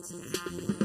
はい。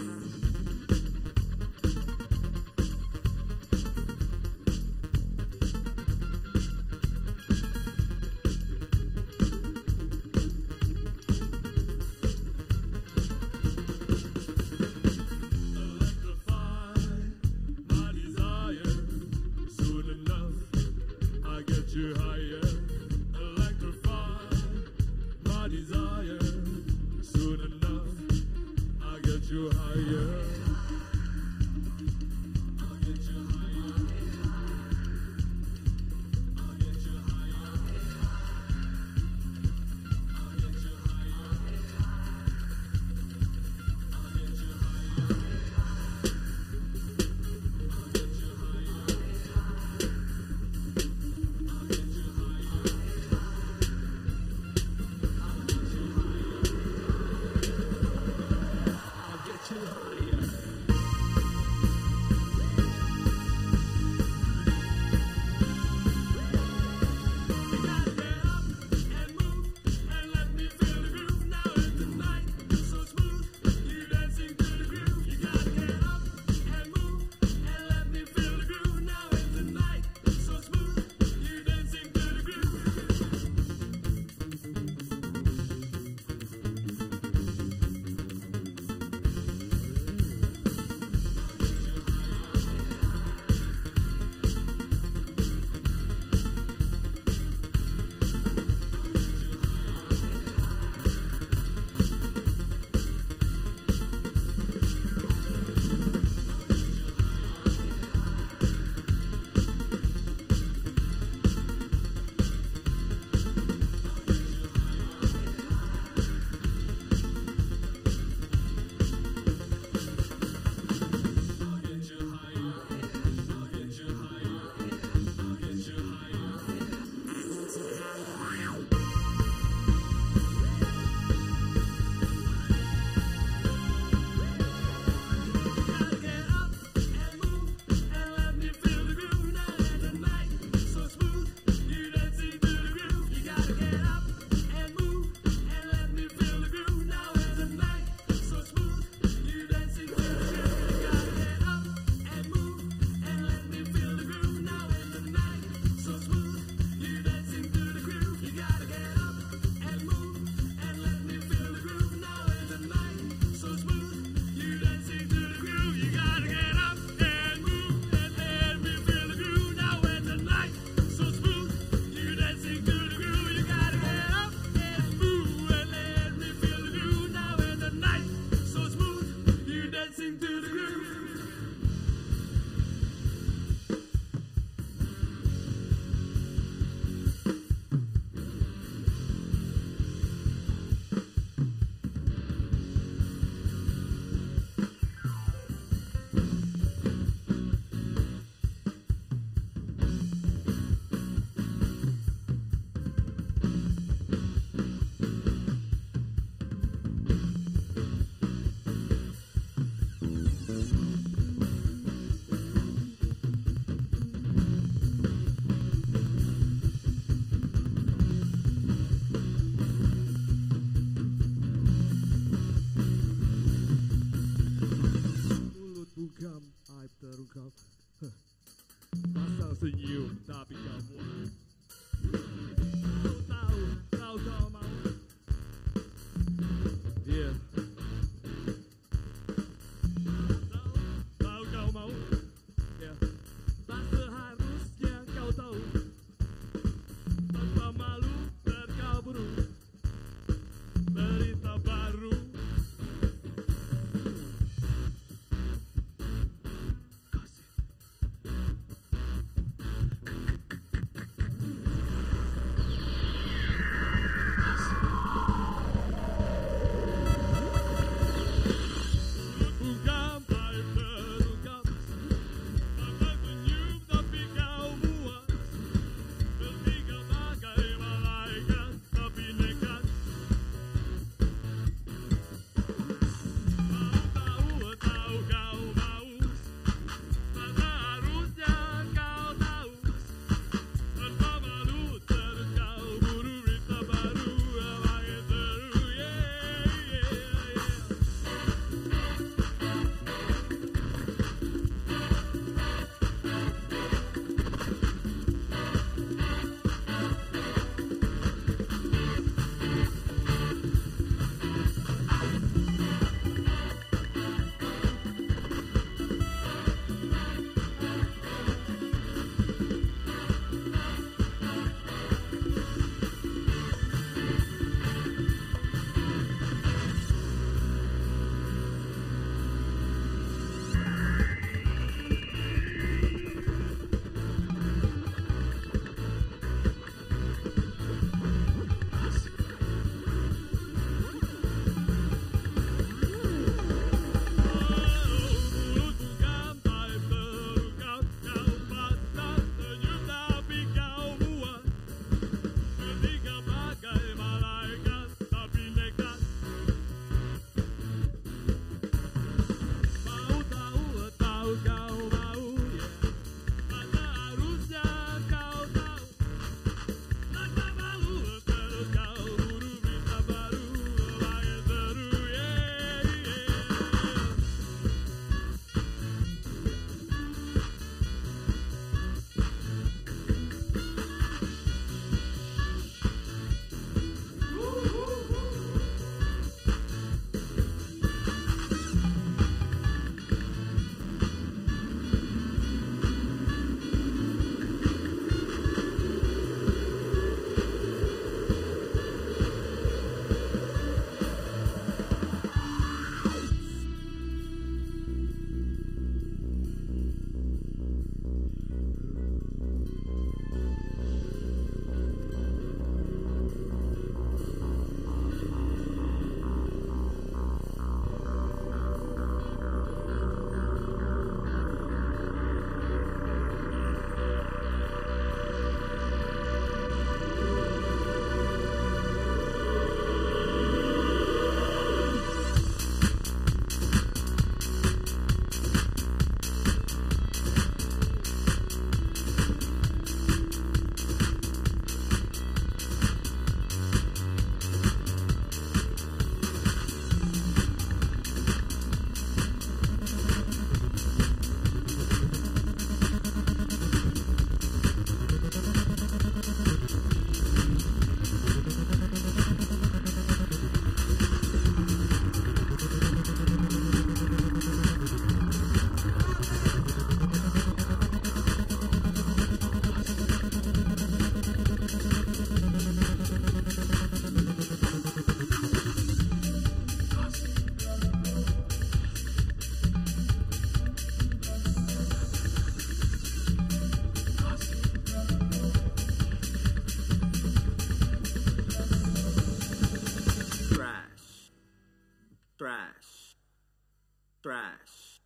Trash,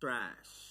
trash.